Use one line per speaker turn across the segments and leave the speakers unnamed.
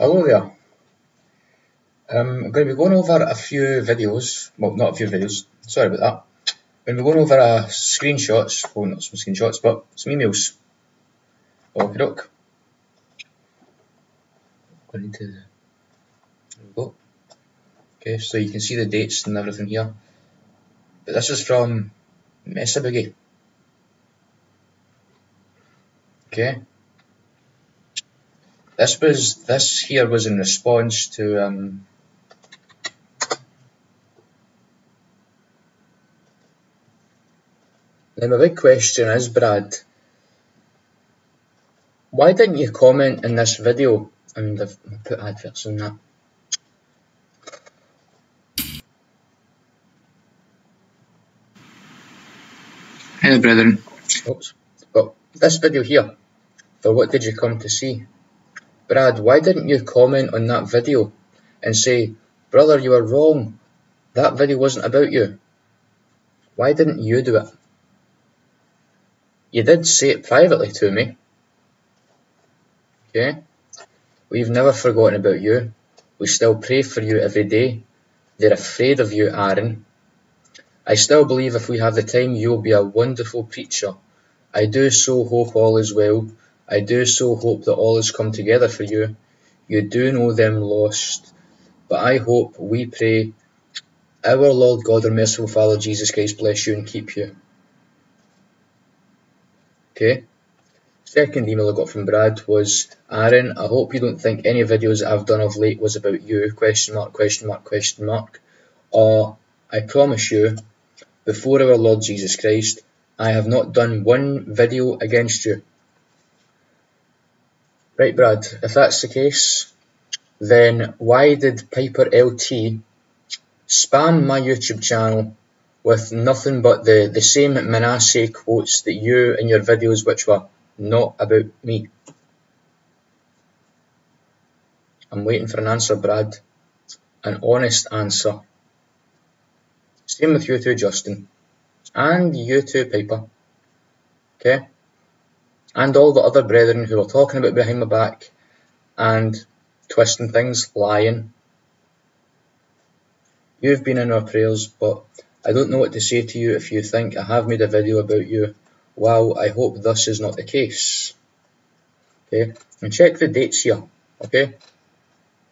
Hello there. Um, I'm going to be going over a few videos, well not a few videos, sorry about that. I'm going to be going over uh, screenshots, well not some screenshots, but some emails. Okay, doke. Going the, there we go. Okay, so you can see the dates and everything here. But this is from Mesa Boogie. Okay. This was this here was in response to um, Now my big question is, Brad, why didn't you comment in this video? I mean, they've put adverts in that.
Hello, brethren.
Oops. But this video here, for what did you come to see? Brad, why didn't you comment on that video and say, brother, you were wrong. That video wasn't about you. Why didn't you do it? You did say it privately to me. Okay? We've never forgotten about you. We still pray for you every day. They're afraid of you, Aaron. I still believe if we have the time, you'll be a wonderful preacher. I do so hope all is well I do so hope that all has come together for you. You do know them lost, but I hope, we pray, our Lord God, our merciful Father, Jesus Christ, bless you and keep you. Okay. Second email I got from Brad was, Aaron, I hope you don't think any videos I've done of late was about you, question mark, question mark, question mark. Or, I promise you, before our Lord Jesus Christ, I have not done one video against you. Right, Brad, if that's the case, then why did Piper LT spam my YouTube channel with nothing but the, the same Manasseh quotes that you in your videos which were not about me? I'm waiting for an answer, Brad. An honest answer. Same with you too, Justin. And you too, Piper. Okay? And all the other brethren who were talking about behind my back and twisting things, lying. You've been in our prayers, but I don't know what to say to you if you think I have made a video about you. Well, I hope this is not the case. Okay, and check the dates here. Okay,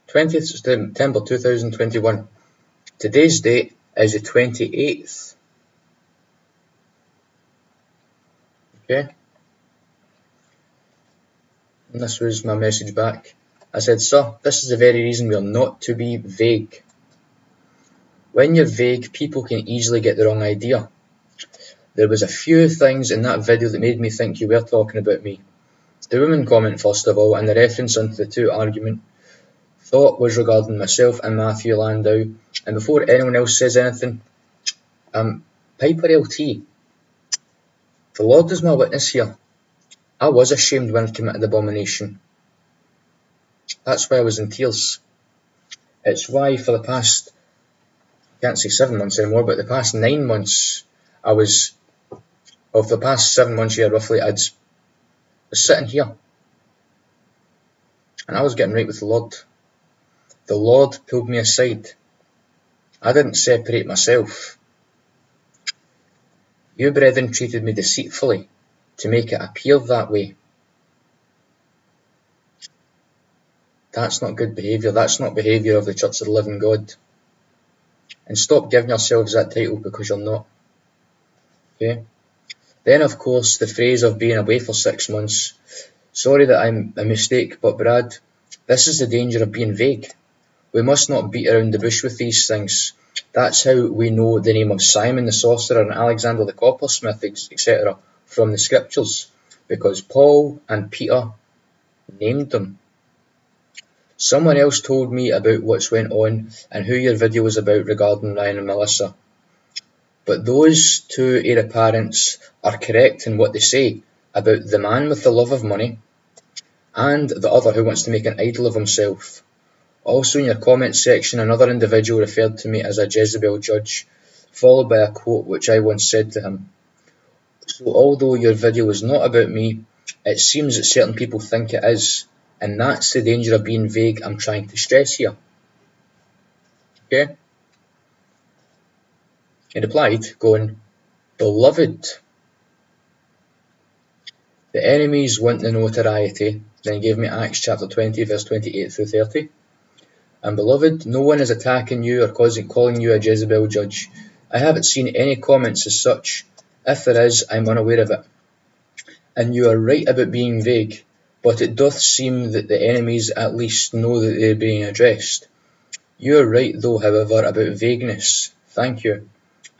20th September 2021. Today's date is the 28th. Okay. And this was my message back. I said, Sir, this is the very reason we are not to be vague. When you're vague, people can easily get the wrong idea. There was a few things in that video that made me think you were talking about me. The woman comment, first of all, and the reference onto the two argument, thought was regarding myself and Matthew Landau. And before anyone else says anything, um, Piper LT, the Lord is my witness here. I was ashamed when I committed abomination. That's why I was in tears. It's why for the past, I can't say seven months anymore, but the past nine months, I was, of the past seven months, here roughly, I'd was sitting here. And I was getting right with the Lord. The Lord pulled me aside. I didn't separate myself. You brethren treated me deceitfully to make it appear that way. That's not good behaviour. That's not behaviour of the Church of the Living God. And stop giving yourselves that title because you're not. Okay? Then, of course, the phrase of being away for six months. Sorry that I'm a mistake, but Brad, this is the danger of being vague. We must not beat around the bush with these things. That's how we know the name of Simon the sorcerer and Alexander the coppersmith, etc from the scriptures because Paul and Peter named them. Someone else told me about what's went on and who your video was about regarding Ryan and Melissa. But those two heir apparents are correct in what they say about the man with the love of money and the other who wants to make an idol of himself. Also in your comment section another individual referred to me as a Jezebel judge, followed by a quote which I once said to him. So although your video is not about me, it seems that certain people think it is. And that's the danger of being vague I'm trying to stress here. Okay? He replied, going, Beloved, the enemies want the notoriety. Then he gave me Acts chapter 20, verse 28 through 30. And beloved, no one is attacking you or causing, calling you a Jezebel judge. I haven't seen any comments as such. If there is, I'm unaware of it. And you are right about being vague, but it doth seem that the enemies at least know that they are being addressed. You are right, though, however, about vagueness. Thank you.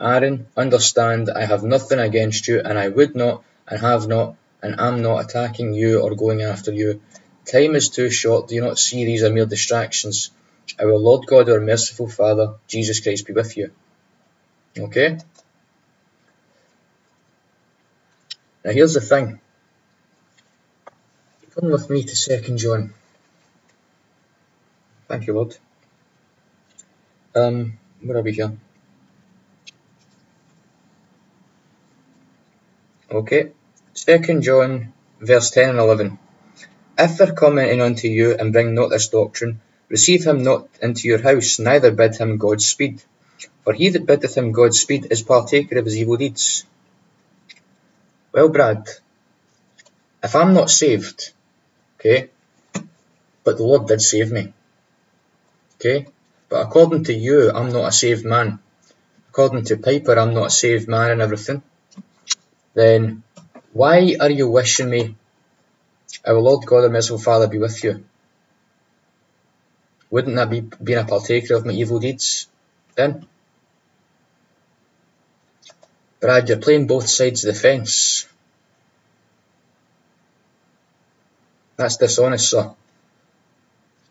Aaron, understand I have nothing against you, and I would not, and have not, and am not attacking you or going after you. Time is too short. Do you not see these are mere distractions? Our Lord God, our merciful Father, Jesus Christ be with you. Okay? Now here's the thing. Come with me to Second John. Thank you, Lord. Um, where are we here? Okay. Second John, verse 10 and 11. If there come any unto you and bring not this doctrine, receive him not into your house, neither bid him God speed. For he that biddeth him God speed is partaker of his evil deeds. Well, Brad, if I'm not saved, okay, but the Lord did save me, okay, but according to you, I'm not a saved man. According to Piper, I'm not a saved man and everything. Then why are you wishing me, our Lord God and merciful Father be with you? Wouldn't that be being a partaker of my evil deeds then? Brad, you're playing both sides of the fence. That's dishonest, sir.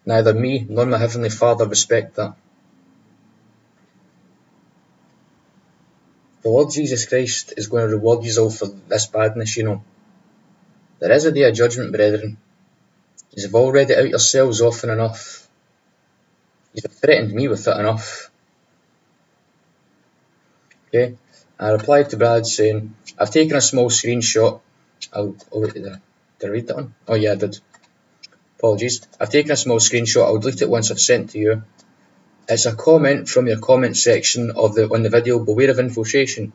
Neither me nor my Heavenly Father respect that. The Lord Jesus Christ is going to reward you all for this badness, you know. There is a day of judgment, brethren. You've already out yourselves often enough. You've threatened me with it enough. Okay? I replied to Brad saying, I've taken a small screenshot. I'll, oh wait, did Did read that one? Oh yeah, I did. Apologies. I've taken a small screenshot. I'll delete it once I've sent to you. It's a comment from your comment section of the on the video Beware of Infiltration.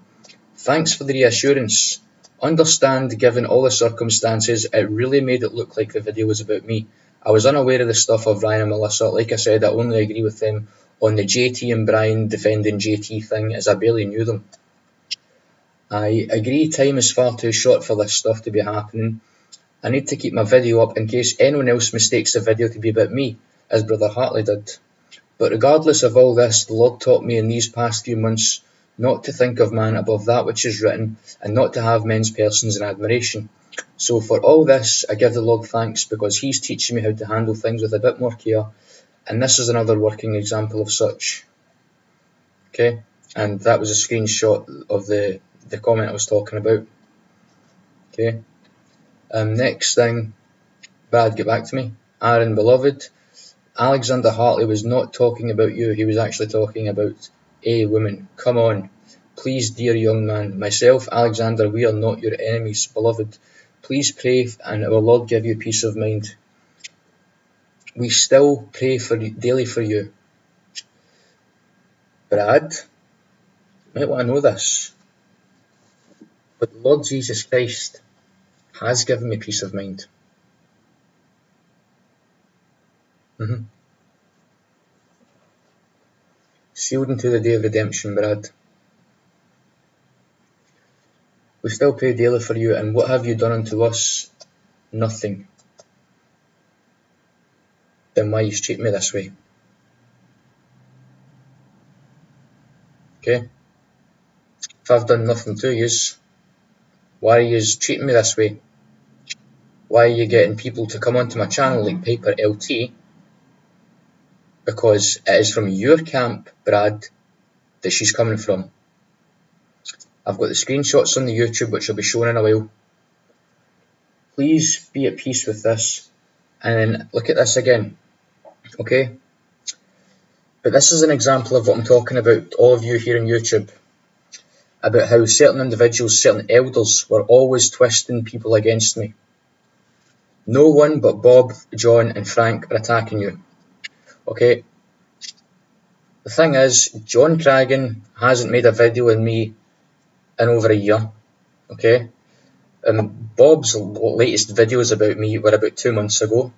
Thanks for the reassurance. Understand, given all the circumstances, it really made it look like the video was about me. I was unaware of the stuff of Ryan and Melissa. Like I said, I only agree with them on the JT and Brian defending JT thing as I barely knew them. I agree time is far too short for this stuff to be happening. I need to keep my video up in case anyone else mistakes the video to be about me, as Brother Hartley did. But regardless of all this, the Lord taught me in these past few months not to think of man above that which is written, and not to have men's persons in admiration. So for all this, I give the Lord thanks because He's teaching me how to handle things with a bit more care, and this is another working example of such. Okay, and that was a screenshot of the, the comment I was talking about. Okay, um, next thing, Brad, get back to me. Aaron, beloved, Alexander Hartley was not talking about you, he was actually talking about a woman. Come on. Please, dear young man, myself, Alexander, we are not your enemies, beloved. Please pray, and our Lord give you peace of mind. We still pray for daily for you. Brad, might want to know this, but Lord Jesus Christ has given me peace of mind. Mm-hmm. Sealed until the day of redemption, Brad. We still pray daily for you, and what have you done unto us? Nothing. Then why you treat me this way? Okay? If I've done nothing to you, why are you treating me this way? Why are you getting people to come onto my channel like Piper LT because it is from your camp, Brad, that she's coming from. I've got the screenshots on the YouTube which I'll be showing in a while. Please be at peace with this and look at this again. Okay? But this is an example of what I'm talking about, all of you here on YouTube, about how certain individuals, certain elders, were always twisting people against me. No one but Bob, John, and Frank are attacking you. Okay? The thing is, Jon Kragen hasn't made a video with me in over a year. Okay? Um, Bob's latest videos about me were about two months ago.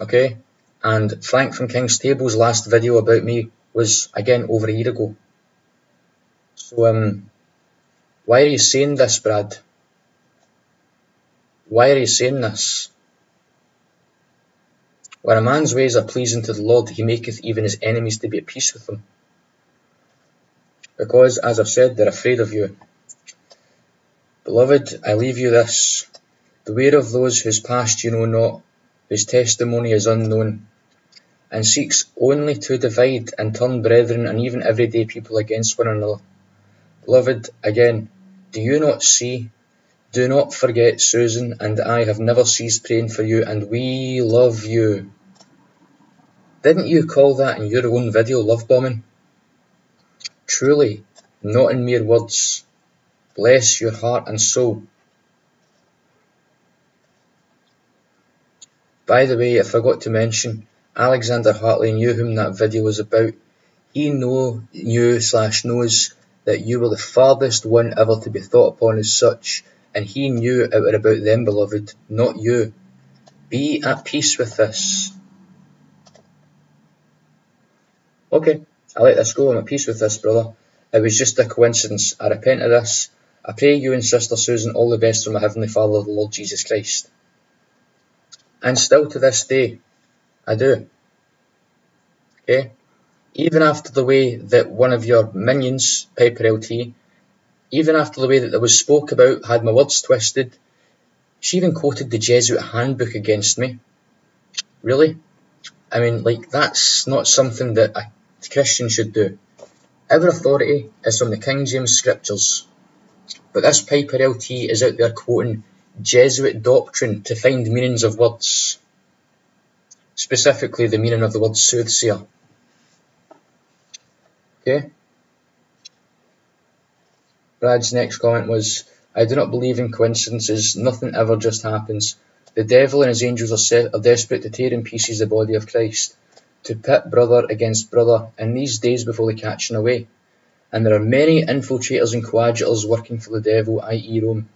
Okay? And Frank from King's Table's last video about me was, again, over a year ago. So, um, why are you saying this, Brad? Why are you saying this? When a man's ways are pleasing to the Lord, he maketh even his enemies to be at peace with him. Because, as I've said, they're afraid of you. Beloved, I leave you this. Beware of those whose past you know not, whose testimony is unknown, and seeks only to divide and turn brethren and even everyday people against one another. Beloved, again, do you not see? Do not forget Susan and I have never ceased praying for you and we love you. Didn't you call that in your own video love bombing? Truly, not in mere words. Bless your heart and soul. By the way, I forgot to mention, Alexander Hartley knew whom that video was about. He know, knew slash knows that you were the farthest one ever to be thought upon as such, and he knew it were about them, beloved, not you. Be at peace with this. Okay, I let this go. I'm at peace with this, brother. It was just a coincidence. I repent of this. I pray you and Sister Susan all the best from my Heavenly Father, the Lord Jesus Christ. And still to this day, I do. Okay? Even after the way that one of your minions, Piper LT, even after the way that it was spoke about had my words twisted, she even quoted the Jesuit handbook against me. Really? I mean, like, that's not something that a Christian should do. Our authority is from the King James Scriptures. But this Piper LT is out there quoting Jesuit doctrine to find meanings of words, specifically the meaning of the word soothsayer. Okay? Brad's next comment was, I do not believe in coincidences. Nothing ever just happens. The devil and his angels are, set, are desperate to tear in pieces the body of Christ, to pit brother against brother in these days before the catching away and there are many infiltrators and coadjutors working for the devil, i.e. Rome.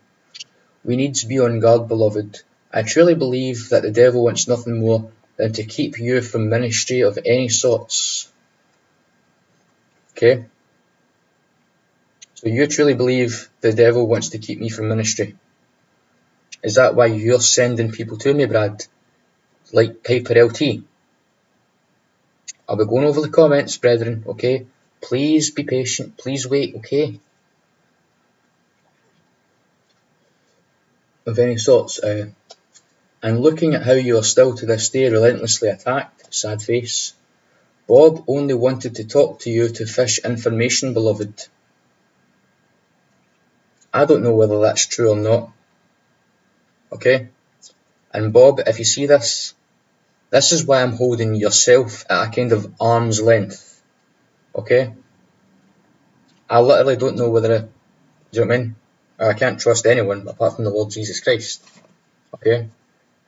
We need to be on guard, beloved. I truly believe that the devil wants nothing more than to keep you from ministry of any sorts. Okay? So you truly believe the devil wants to keep me from ministry? Is that why you're sending people to me, Brad? Like Piper LT? I'll be going over the comments, brethren, okay? Please be patient. Please wait, okay? Of any sorts. Uh, and looking at how you are still to this day relentlessly attacked, sad face. Bob only wanted to talk to you to fish information, beloved. I don't know whether that's true or not. Okay? And Bob, if you see this, this is why I'm holding yourself at a kind of arm's length. Okay? I literally don't know whether, I, do you know what I mean? I can't trust anyone apart from the Lord Jesus Christ. Okay?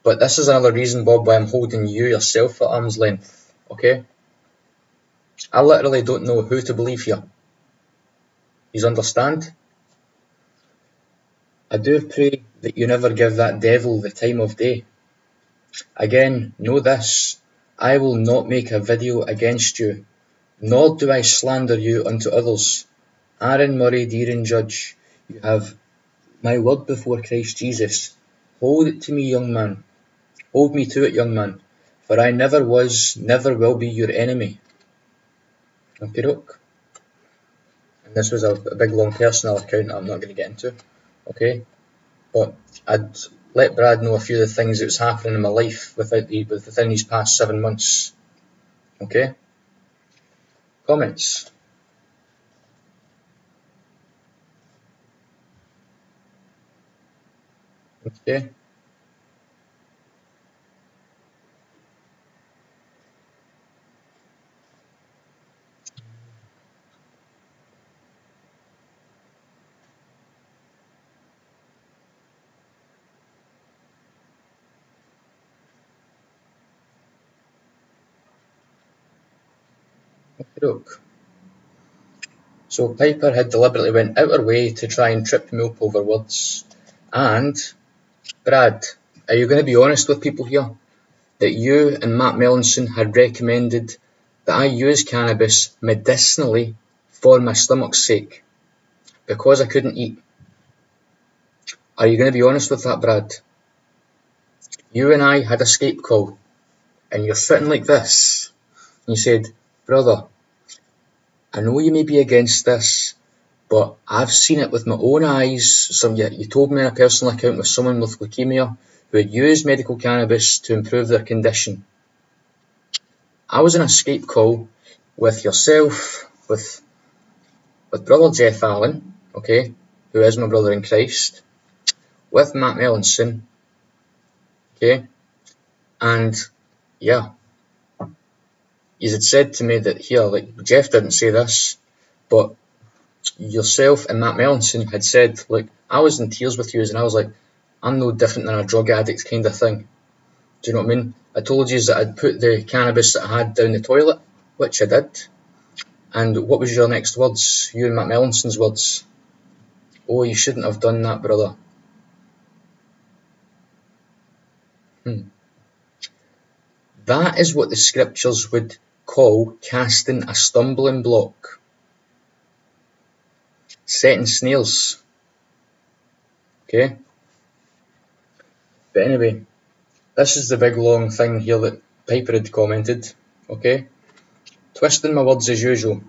But this is another reason, Bob, why I'm holding you yourself at arm's length. Okay? I literally don't know who to believe here. You understand? I do pray that you never give that devil the time of day. Again, know this, I will not make a video against you nor do I slander you unto others. Aaron Murray, dear and judge, you have my word before Christ Jesus. Hold it to me, young man. Hold me to it, young man, for I never was, never will be your enemy. Okay. And this was a, a big long personal account I'm not going to get into. Okay, but I'd let Brad know a few of the things that was happening in my life without the, within these past seven months. Okay. Comments? Okay. So Piper had deliberately went out her way to try and trip me up over words. And, Brad, are you going to be honest with people here? That you and Matt Melanson had recommended that I use cannabis medicinally for my stomach's sake because I couldn't eat. Are you going to be honest with that, Brad? You and I had a Skype call, and you're sitting like this. And you said, Brother, I know you may be against this, but I've seen it with my own eyes. Some you, you told me in a personal account with someone with leukemia who had used medical cannabis to improve their condition. I was in a Skype call with yourself, with with brother Jeff Allen, okay, who is my brother in Christ, with Matt Melanson, okay, and yeah, you had said to me that here, like Jeff didn't say this, but yourself and Matt Melanson had said, like, I was in tears with you, and I was like, I'm no different than a drug addict kind of thing. Do you know what I mean? I told you that I'd put the cannabis that I had down the toilet, which I did. And what was your next words? You and Matt Melanson's words. Oh, you shouldn't have done that, brother. Hmm. That is what the scriptures would call casting a stumbling block, setting snares. Okay? But anyway, this is the big long thing here that Piper had commented. Okay? Twisting my words as usual.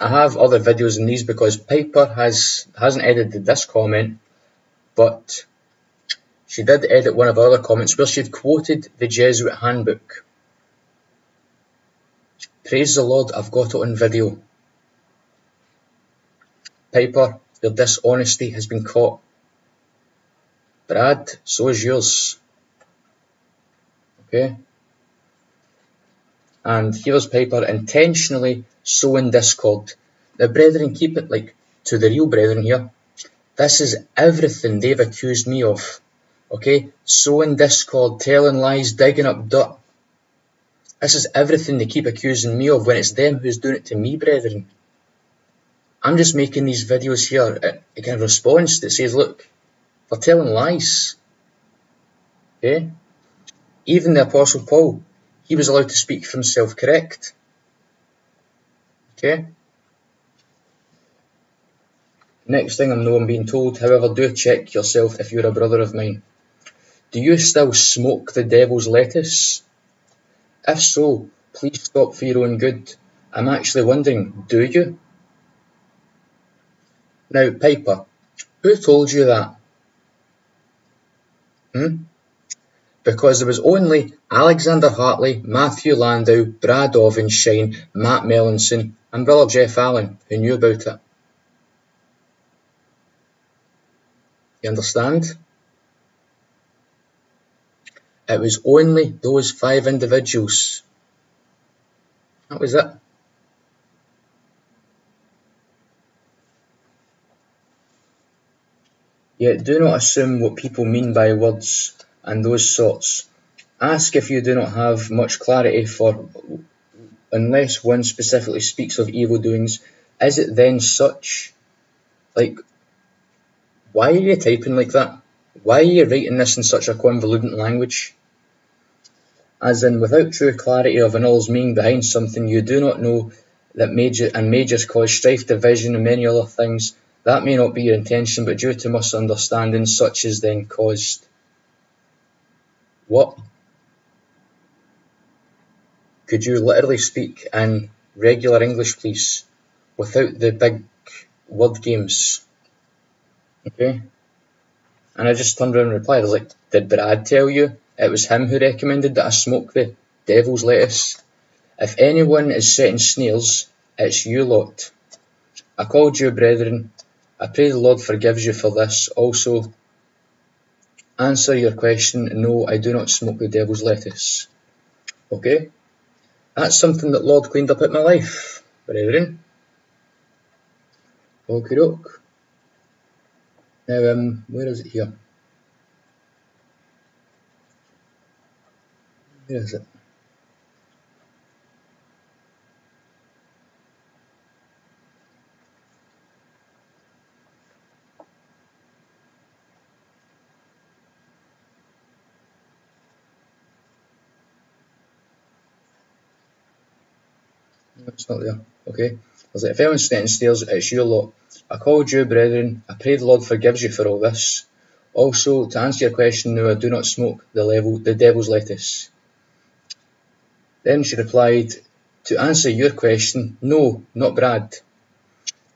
I have other videos in these because Piper has hasn't edited this comment, but she did edit one of her other comments where she had quoted the Jesuit handbook. Praise the Lord, I've got it on video. Piper, your dishonesty has been caught. Brad, so is yours. Okay? And here's Piper intentionally sowing discord. The brethren, keep it like to the real brethren here. This is everything they've accused me of. Okay? Sowing discord, telling lies, digging up dirt. This is everything they keep accusing me of when it's them who's doing it to me, brethren. I'm just making these videos here a kind of response that says, look, they're telling lies. Okay? Even the Apostle Paul, he was allowed to speak for himself correct. Okay? Next thing I know I'm being told, however, do check yourself if you're a brother of mine. Do you still smoke the devil's lettuce? If so, please stop for your own good. I'm actually wondering, do you? Now, Piper, who told you that? Hmm? Because there was only Alexander Hartley, Matthew Landau, Brad Ovenshine, Matt Melanson, and Brother Jeff Allen who knew about it. You understand? It was only those five individuals. That was it. Yet do not assume what people mean by words and those sorts. Ask if you do not have much clarity for unless one specifically speaks of evil doings, is it then such? Like, why are you typing like that? Why are you writing this in such a convoluted language? As in, without true clarity of an all's meaning behind something, you do not know that major and majors cause strife, division, and many other things. That may not be your intention, but due to misunderstanding, such is then caused. What? Could you literally speak in regular English, please, without the big word games? Okay? And I just turned around and replied, I was like, Did Brad tell you? It was him who recommended that I smoke the devil's lettuce. If anyone is setting snares, it's you lot. I called you brethren. I pray the Lord forgives you for this. Also, answer your question, no, I do not smoke the devil's lettuce. Okay? That's something that Lord cleaned up at my life, brethren. Okie doke. Now, um, where is it here? Where is it? it's not there. Okay. There's like, if anyone sitting stairs, it's your lot. I called you, brethren. I pray the Lord forgives you for all this. Also, to answer your question no, I do not smoke the level, the devil's lettuce. Then she replied, to answer your question, no, not Brad.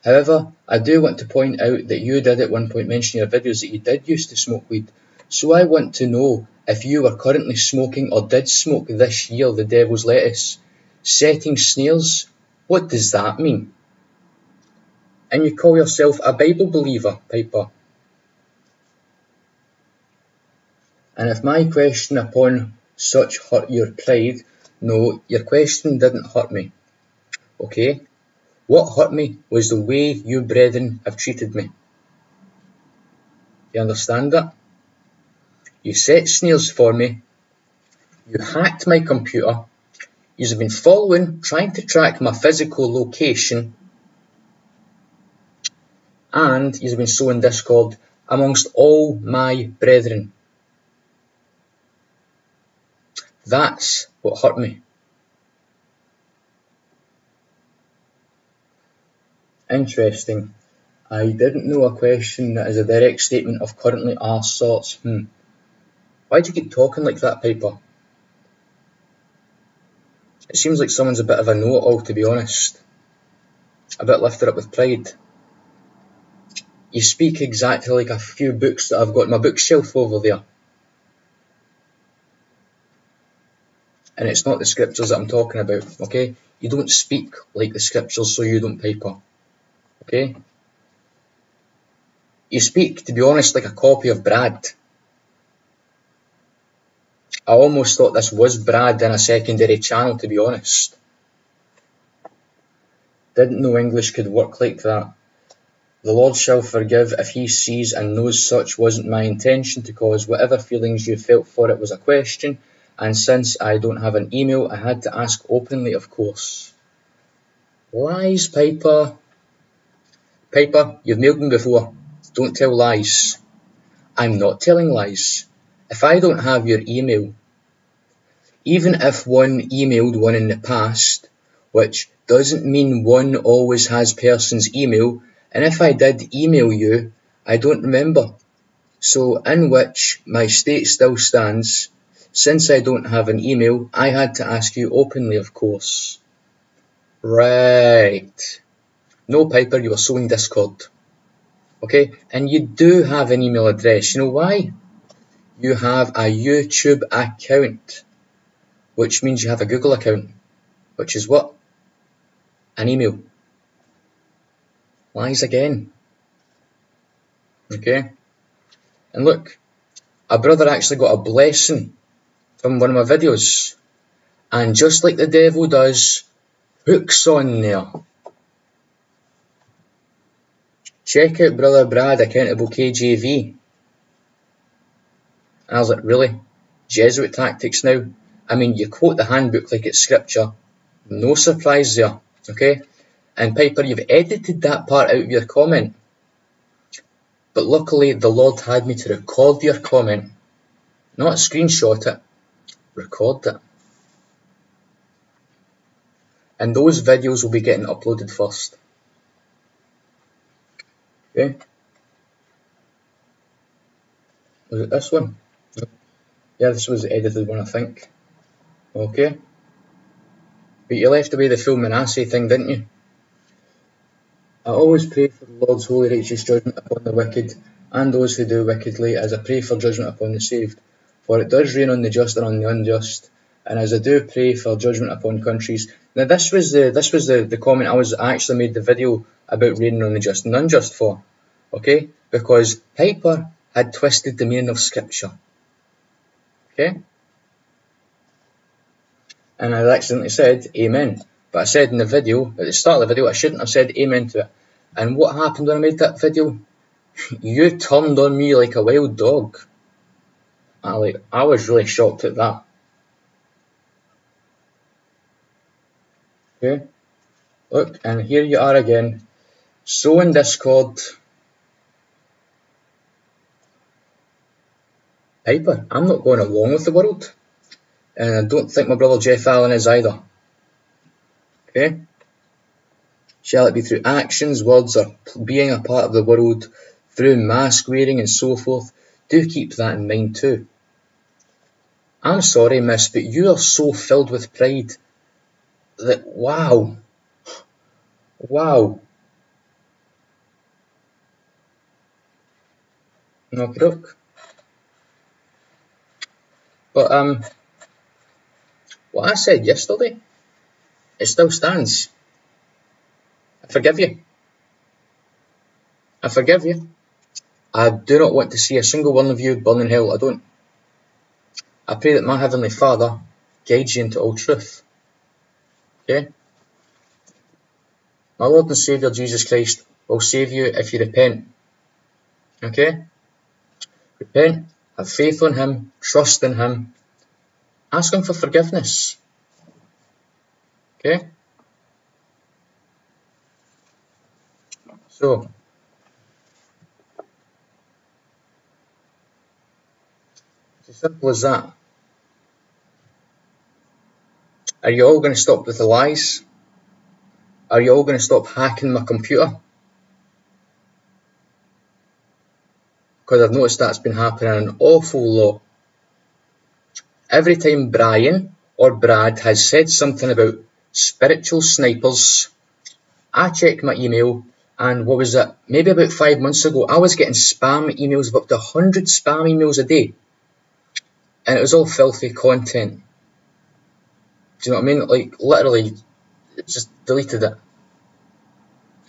However, I do want to point out that you did at one point mention in your videos that you did used to smoke weed. So I want to know if you are currently smoking or did smoke this year the devil's lettuce. Setting snares, what does that mean? And you call yourself a Bible believer, Piper. And if my question upon such hurt your pride, no, your question didn't hurt me. Okay? What hurt me was the way you brethren have treated me. You understand that? You set snares for me. You hacked my computer. You've been following, trying to track my physical location. And you've been sowing discord amongst all my brethren. That's what hurt me. Interesting. I didn't know a question that is a direct statement of currently are sorts. Hmm. Why do you keep talking like that, Piper? It seems like someone's a bit of a know-it-all, to be honest. A bit lifted up with pride. You speak exactly like a few books that I've got in my bookshelf over there. And it's not the scriptures that I'm talking about, okay? You don't speak like the scriptures, so you don't paper, okay? You speak, to be honest, like a copy of Brad. I almost thought this was Brad in a secondary channel, to be honest. Didn't know English could work like that. The Lord shall forgive if he sees and knows such wasn't my intention to cause whatever feelings you felt for it was a question and since I don't have an email, I had to ask openly, of course. Lies, Piper. Piper, you've mailed me before. Don't tell lies. I'm not telling lies. If I don't have your email, even if one emailed one in the past, which doesn't mean one always has person's email, and if I did email you, I don't remember. So in which my state still stands, since I don't have an email, I had to ask you openly, of course. Right. No, Piper, you are sowing discord. Okay, and you do have an email address. You know why? You have a YouTube account, which means you have a Google account, which is what? An email. Lies again. Okay? And look, a brother actually got a blessing from one of my videos. And just like the devil does, hooks on there. Check out Brother Brad, Accountable KJV. And I was like, really? Jesuit tactics now? I mean, you quote the handbook like it's scripture. No surprise there, okay? And Piper, you've edited that part out of your comment. But luckily, the Lord had me to record your comment, not screenshot it record it. And those videos will be getting uploaded first. Okay. Was it this one? Yeah, this was the edited one, I think. Okay. But you left away the full Manasseh thing, didn't you? I always pray for the Lord's holy righteous judgment upon the wicked and those who do wickedly, as I pray for judgment upon the saved. For it does rain on the just and on the unjust, and as I do pray for judgment upon countries. Now this was the this was the, the comment I was I actually made the video about raining on the just and unjust for. Okay? Because Piper had twisted the meaning of scripture. Okay? And I accidentally said amen. But I said in the video, at the start of the video, I shouldn't have said amen to it. And what happened when I made that video? you turned on me like a wild dog. I like I was really shocked at that. Okay, look, and here you are again. So in Discord, Piper, I'm not going along with the world, and I don't think my brother Jeff Allen is either. Okay, Shall it be through actions, words, or being a part of the world, through mask wearing and so forth? Do keep that in mind too. I'm sorry, miss, but you are so filled with pride that, wow, wow. No crook. But, um, what I said yesterday, it still stands. I forgive you. I forgive you. I do not want to see a single one of you burn in hell. I don't. I pray that my Heavenly Father guides you into all truth. Okay? My Lord and Saviour Jesus Christ will save you if you repent. Okay? Repent, have faith on Him, trust in Him, ask Him for forgiveness. Okay? So, as simple as that. Are you all going to stop with the lies? Are you all going to stop hacking my computer? Because I've noticed that's been happening an awful lot. Every time Brian or Brad has said something about spiritual snipers, I check my email and what was it? Maybe about five months ago, I was getting spam emails of up to 100 spam emails a day. And it was all filthy content. Do you know what I mean? Like, literally, just deleted it. Do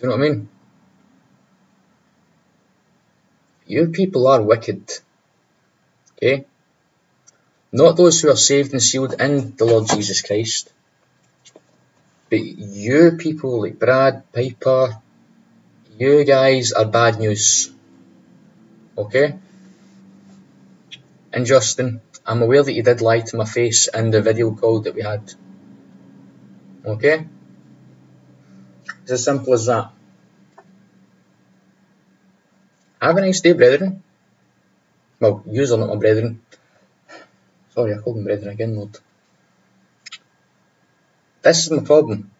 you know what I mean? You people are wicked. Okay? Not those who are saved and sealed in the Lord Jesus Christ. But you people like Brad, Piper, you guys are bad news. Okay? And Justin, I'm aware that you did lie to my face in the video call that we had. Okay? It's as simple as that. Have a nice day, brethren. Well, yous are not my brethren. Sorry, I called them brethren again, Lord. This is my problem.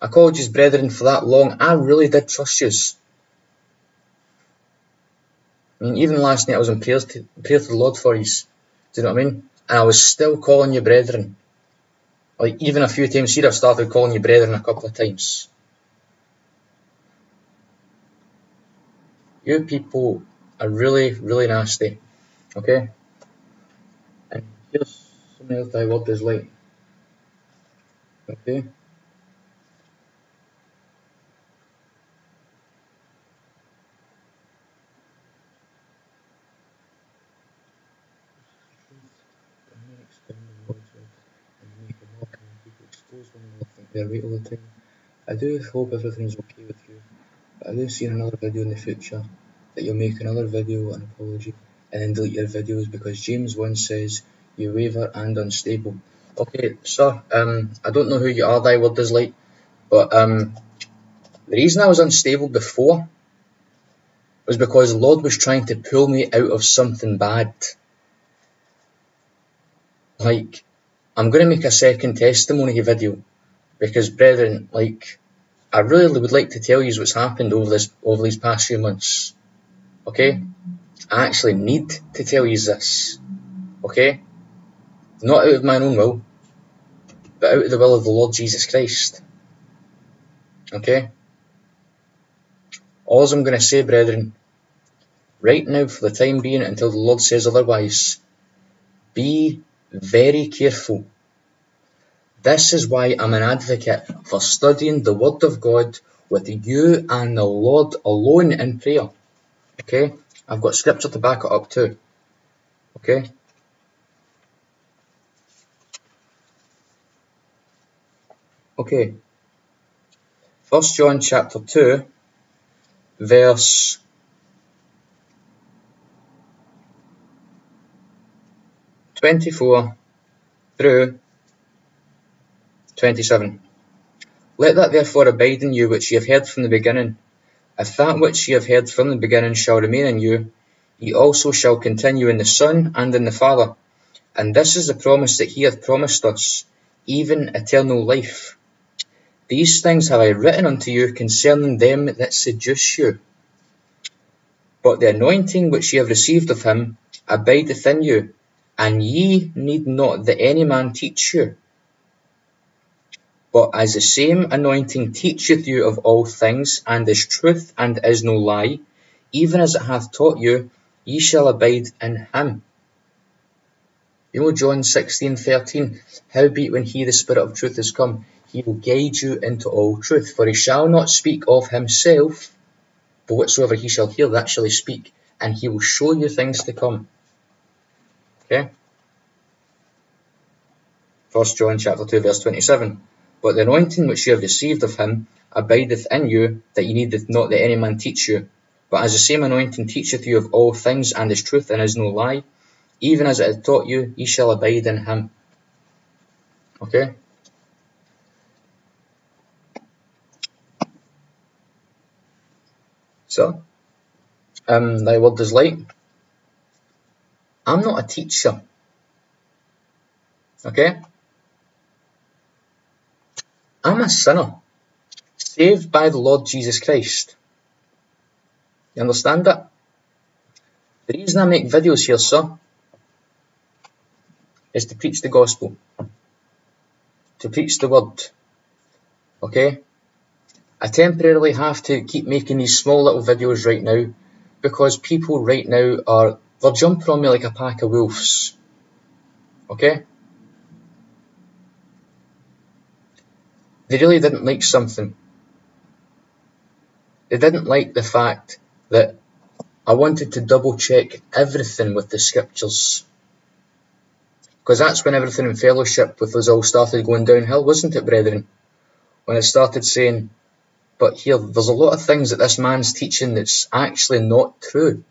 I called you brethren for that long. I really did trust you. I mean, even last night I was in prayer to, prayer to the Lord for you. Do you know what I mean? And I was still calling you brethren. Like, even a few times here I've started calling you brethren a couple of times. You people are really, really nasty. Okay? And here's something else I want is like. Okay? They're right all. I do hope everything's okay with you, but I do see another video in the future that you'll make another video an apology and then delete your videos because James once says you waver and unstable. Okay, sir, um, I don't know who you are, thy word is like, but um, the reason I was unstable before was because Lord was trying to pull me out of something bad. Like, I'm going to make a second testimony video because, brethren, like, I really would like to tell you what's happened over this over these past few months. Okay? I actually need to tell you this. Okay? Not out of my own will, but out of the will of the Lord Jesus Christ. Okay? All I'm going to say, brethren, right now, for the time being, until the Lord says otherwise, be very careful this is why I'm an advocate for studying the Word of God with you and the Lord alone in prayer. Okay? I've got scripture to back it up too. Okay? Okay. First John chapter 2, verse twenty-four through 27. Let that therefore abide in you which ye have heard from the beginning. If that which ye have heard from the beginning shall remain in you, ye also shall continue in the Son and in the Father. And this is the promise that he hath promised us, even eternal life. These things have I written unto you concerning them that seduce you. But the anointing which ye have received of him abideth in you, and ye need not that any man teach you. But as the same anointing teacheth you of all things, and is truth, and is no lie, even as it hath taught you, ye shall abide in him. You know John 16, 13, Howbeit when he, the Spirit of truth, is come, he will guide you into all truth. For he shall not speak of himself, but whatsoever he shall hear, that shall he speak, and he will show you things to come. Okay? First John chapter 2, verse 27. But the anointing which you have received of him abideth in you, that ye needeth not that any man teach you. But as the same anointing teacheth you of all things, and is truth, and is no lie, even as it hath taught you, ye shall abide in him. Okay? So, um, thy word is light. I'm not a teacher. Okay? I'm a sinner, saved by the Lord Jesus Christ. You understand that? The reason I make videos here, sir, is to preach the gospel, to preach the word. Okay? I temporarily have to keep making these small little videos right now because people right now are they're jumping on me like a pack of wolves. Okay? They really didn't like something. They didn't like the fact that I wanted to double check everything with the scriptures. Because that's when everything in fellowship with us all started going downhill, wasn't it, brethren? When I started saying, but here, there's a lot of things that this man's teaching that's actually not true.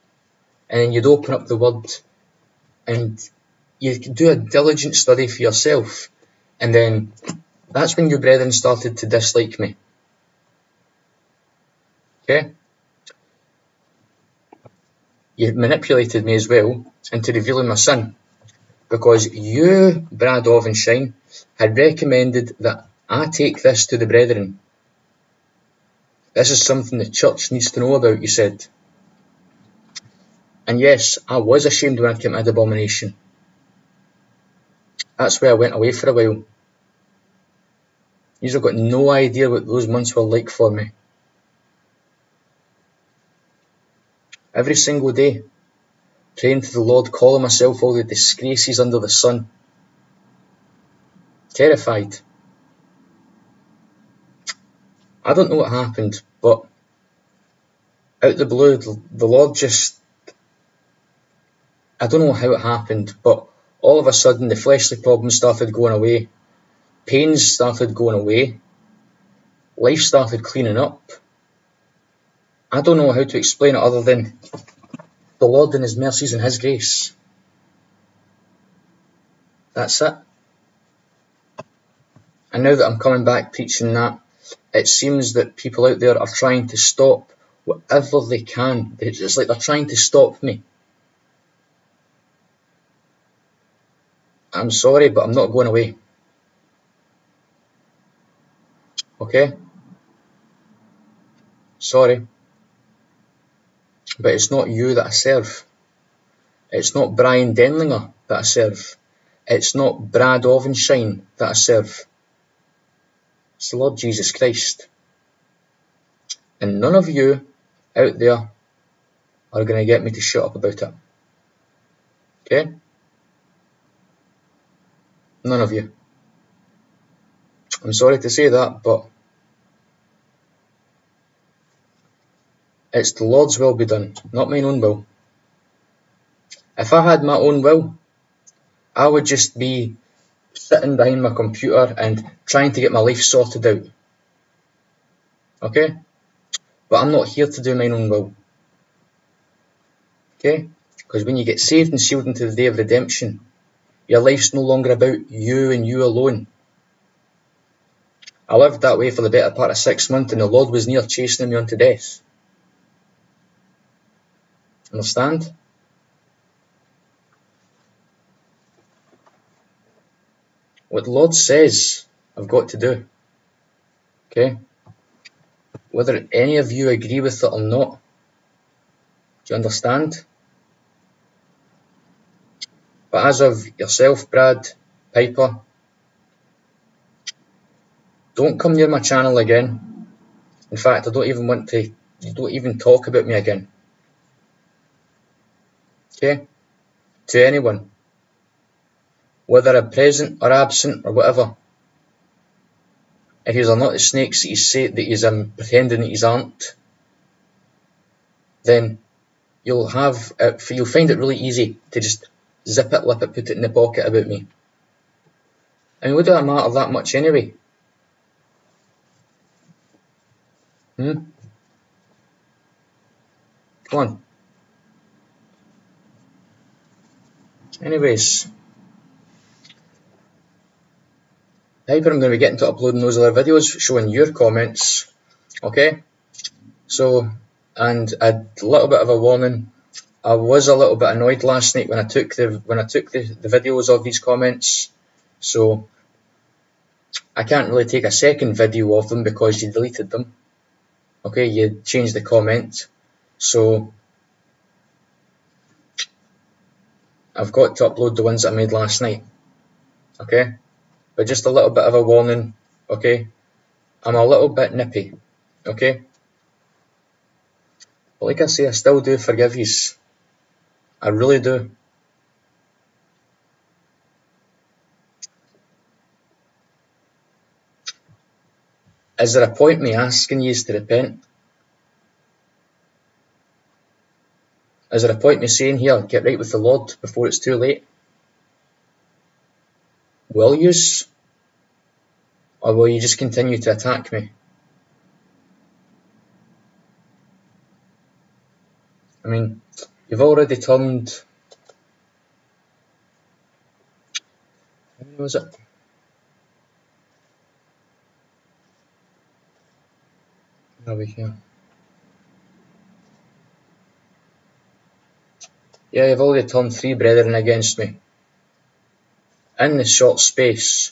And you'd open up the word and you do a diligent study for yourself. And then that's when your brethren started to dislike me. Okay? You manipulated me as well into revealing my sin because you, Brad Ovenshine, had recommended that I take this to the brethren. This is something the church needs to know about, you said. And yes, I was ashamed when I came committed abomination. That's why I went away for a while. You've got no idea what those months were like for me. Every single day, praying to the Lord, calling myself all the disgraces under the sun. Terrified. I don't know what happened, but out of the blue, the Lord just. I don't know how it happened, but all of a sudden the fleshly problems started going away, pains started going away, life started cleaning up. I don't know how to explain it other than the Lord in His mercies and His grace. That's it. And now that I'm coming back preaching that, it seems that people out there are trying to stop whatever they can. It's like they're trying to stop me. I'm sorry, but I'm not going away. Okay? Sorry. But it's not you that I serve. It's not Brian Denlinger that I serve. It's not Brad Ovenshine that I serve. It's the Lord Jesus Christ. And none of you out there are going to get me to shut up about it. Okay? None of you. I'm sorry to say that, but It's the Lord's will be done, not mine own will. If I had my own will, I would just be sitting behind my computer and trying to get my life sorted out. Okay? But I'm not here to do mine own will. Okay? Because when you get saved and sealed into the day of redemption, your life's no longer about you and you alone. I lived that way for the better part of six months and the Lord was near chasing me unto death. Understand? What the Lord says I've got to do. Okay? Whether any of you agree with it or not. Do you understand? But as of yourself, Brad, Piper, don't come near my channel again. In fact, I don't even want to, you don't even talk about me again. Okay? To anyone. Whether I'm present or absent or whatever. If he's are not the snakes that he's say that he's um, pretending that he's aren't, then you'll have you'll find it really easy to just zip it, lip it, put it in the pocket about me. I mean, would it matter that much anyway? Hmm? Come on. Anyways. Piper, I'm going to be getting to uploading those other videos showing your comments. Okay? So, and a little bit of a warning. I was a little bit annoyed last night when I took the when I took the, the videos of these comments. So I can't really take a second video of them because you deleted them. Okay, you changed the comment. So I've got to upload the ones that I made last night. Okay? But just a little bit of a warning, okay? I'm a little bit nippy, okay? But like I say, I still do forgive yous. I really do. Is there a point me asking yous to repent? Is there a point me saying here, get right with the Lord before it's too late? Will yous? Or will you just continue to attack me? I mean, you've already turned. How was it? Are we Yeah, you've already turned three brethren against me in the short space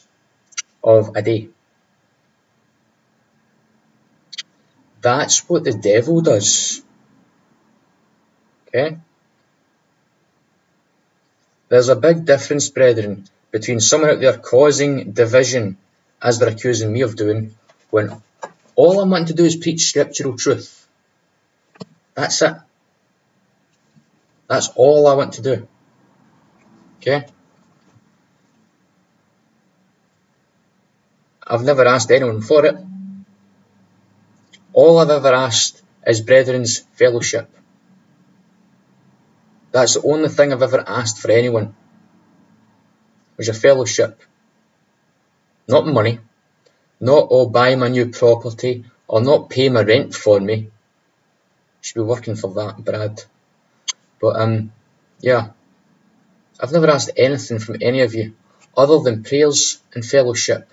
of a day. That's what the devil does. Okay? There's a big difference, brethren, between someone out there causing division, as they're accusing me of doing, when all I'm wanting to do is preach scriptural truth. That's it. That's all I want to do. Okay? I've never asked anyone for it. All I've ever asked is brethren's fellowship. That's the only thing I've ever asked for anyone. Was a fellowship. Not money. Not oh buy my new property or not pay my rent for me. Should be working for that, Brad. But um yeah. I've never asked anything from any of you other than prayers and fellowship.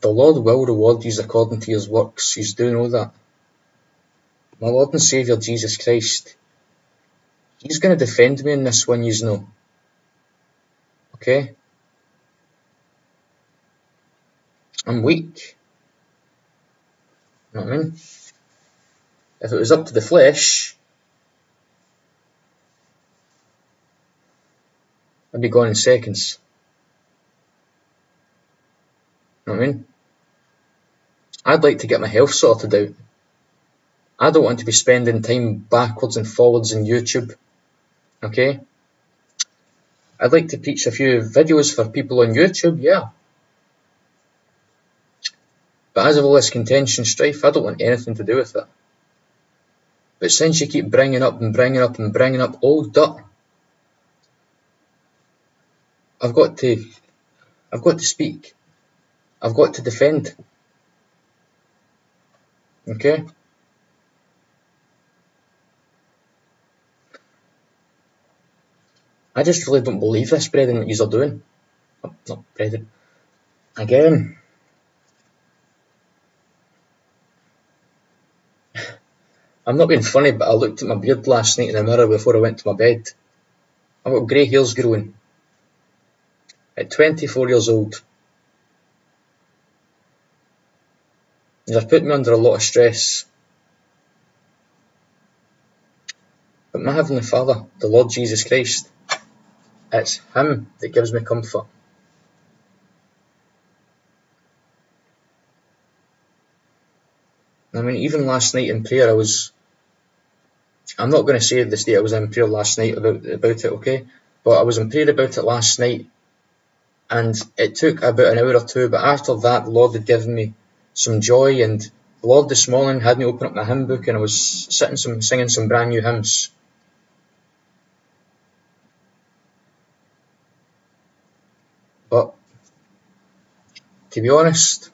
The Lord will reward you according to your works. You do know that. My Lord and Saviour Jesus Christ, He's going to defend me in this one, you know. Okay? I'm weak. You know what I mean? If it was up to the flesh, I'd be gone in seconds. You know what I mean? I'd like to get my health sorted out. I don't want to be spending time backwards and forwards in YouTube. Okay? I'd like to preach a few videos for people on YouTube, yeah. But as of all this contention strife, I don't want anything to do with it. But since you keep bringing up and bringing up and bringing up old dirt, I've got to, I've got to speak. I've got to defend. Okay? I just really don't believe this, brethren, that you're doing. Oh, not brethren. Again. I'm not being funny, but I looked at my beard last night in the mirror before I went to my bed. I've got grey hairs growing. At 24 years old. They've put me under a lot of stress. But my Heavenly Father, the Lord Jesus Christ, it's Him that gives me comfort. I mean, even last night in prayer, I was. I'm not going to say the state I was in prayer last night about about it, okay? But I was in prayer about it last night, and it took about an hour or two. But after that, the Lord had given me some joy, and the Lord this morning had me open up my hymn book, and I was sitting some singing some brand new hymns. But to be honest,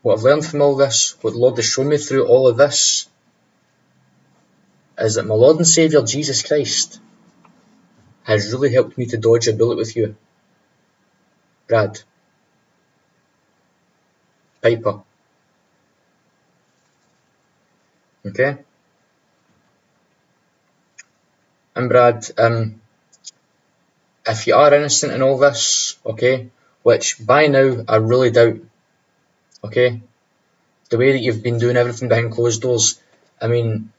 what I've learned from all this, what the Lord has shown me through all of this, is that my Lord and Saviour Jesus Christ has really helped me to dodge a bullet with you. Brad. Piper. Okay? And Brad, um, if you are innocent in all this, okay, which by now I really doubt, okay? The way that you've been doing everything behind closed doors. I mean,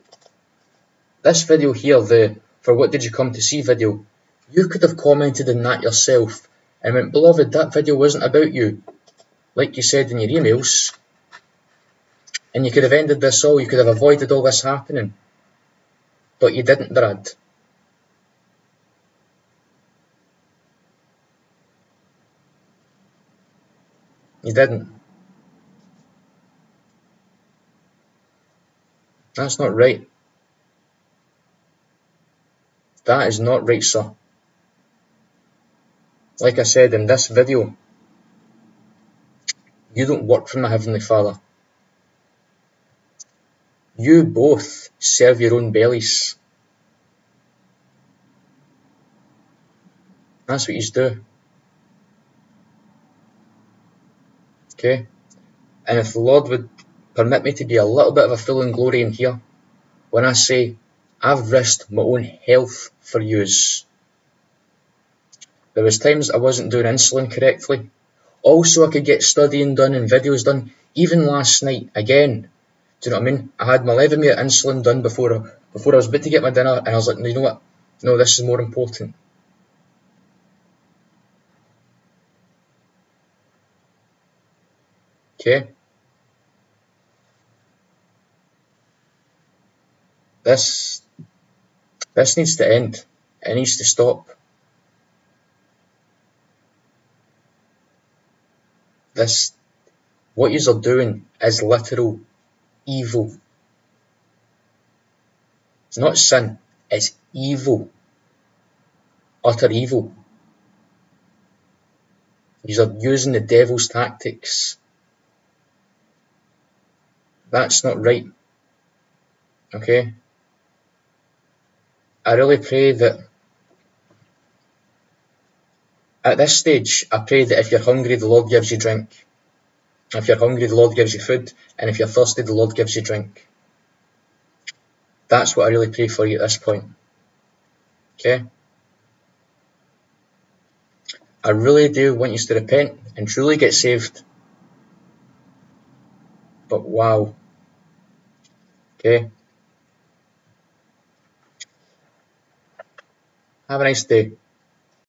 this video here, the for what did you come to see video, you could have commented on that yourself and went, beloved, that video wasn't about you, like you said in your emails. And you could have ended this all, you could have avoided all this happening. But you didn't, Brad. You didn't. That's not right. That is not right, sir. Like I said in this video, you don't work for my Heavenly Father. You both serve your own bellies. That's what you do. Okay? And if the Lord would permit me to be a little bit of a fool and glory in here when I say I've risked my own health for yous. There was times I wasn't doing insulin correctly. Also I could get studying done and videos done. Even last night, again. Do you know what I mean? I had my 11 insulin done before before I was about to get my dinner and I was like, you know what? No, this is more important. Okay? This this needs to end. It needs to stop. This what you are doing is literal evil. It's not sin, it's evil. Utter evil. You are using the devil's tactics. That's not right. Okay? I really pray that at this stage, I pray that if you're hungry, the Lord gives you drink. If you're hungry, the Lord gives you food. And if you're thirsty, the Lord gives you drink. That's what I really pray for you at this point. Okay? I really do want you to repent and truly get saved. But wow. Okay? Have a nice day.